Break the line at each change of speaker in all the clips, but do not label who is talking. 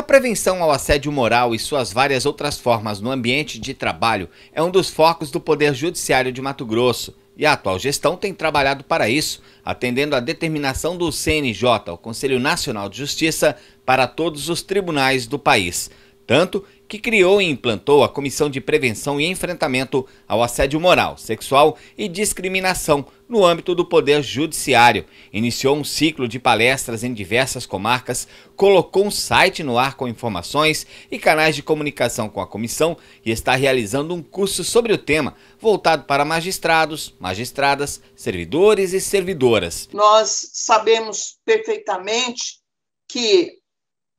A prevenção ao assédio moral e suas várias outras formas no ambiente de trabalho é um dos focos do Poder Judiciário de Mato Grosso. E a atual gestão tem trabalhado para isso, atendendo à determinação do CNJ, o Conselho Nacional de Justiça, para todos os tribunais do país. Tanto que criou e implantou a Comissão de Prevenção e Enfrentamento ao Assédio Moral, Sexual e Discriminação no âmbito do Poder Judiciário. Iniciou um ciclo de palestras em diversas comarcas, colocou um site no ar com informações e canais de comunicação com a comissão e está realizando um curso sobre o tema, voltado para magistrados, magistradas, servidores e servidoras.
Nós sabemos perfeitamente que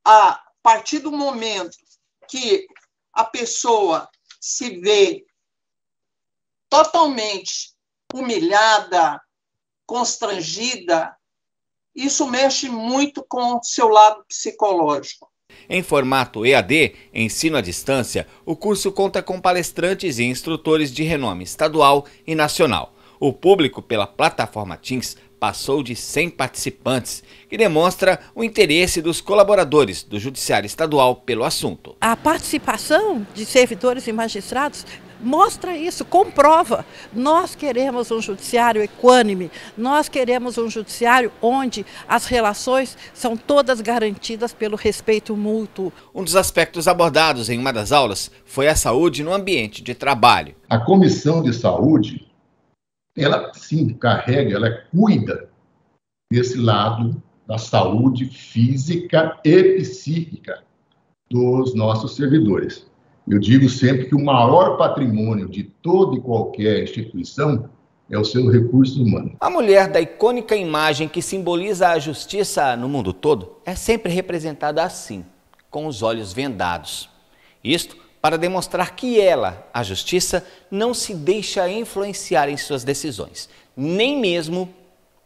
a partir do momento que a pessoa se vê totalmente humilhada, constrangida, isso mexe muito com o seu lado psicológico.
Em formato EAD, ensino à distância, o curso conta com palestrantes e instrutores de renome estadual e nacional. O público pela plataforma Teams passou de 100 participantes, que demonstra o interesse dos colaboradores do Judiciário Estadual pelo assunto.
A participação de servidores e magistrados mostra isso, comprova. Nós queremos um judiciário equânime, nós queremos um judiciário onde as relações são todas garantidas pelo respeito mútuo.
Um dos aspectos abordados em uma das aulas foi a saúde no ambiente de trabalho.
A comissão de saúde ela sim carrega, ela cuida desse lado da saúde física e psíquica dos nossos servidores. Eu digo sempre que o maior patrimônio de toda e qualquer instituição é o seu recurso humano.
A mulher da icônica imagem que simboliza a justiça no mundo todo é sempre representada assim, com os olhos vendados. Isto para demonstrar que ela, a justiça, não se deixa influenciar em suas decisões, nem mesmo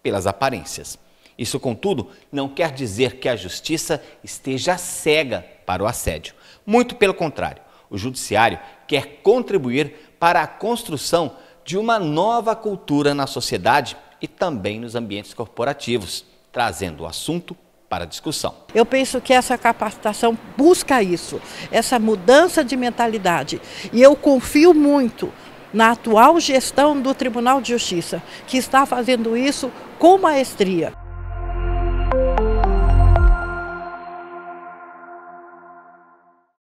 pelas aparências. Isso, contudo, não quer dizer que a justiça esteja cega para o assédio. Muito pelo contrário, o judiciário quer contribuir para a construção de uma nova cultura na sociedade e também nos ambientes corporativos, trazendo o assunto para discussão.
Eu penso que essa capacitação busca isso, essa mudança de mentalidade. E eu confio muito na atual gestão do Tribunal de Justiça, que está fazendo isso com maestria.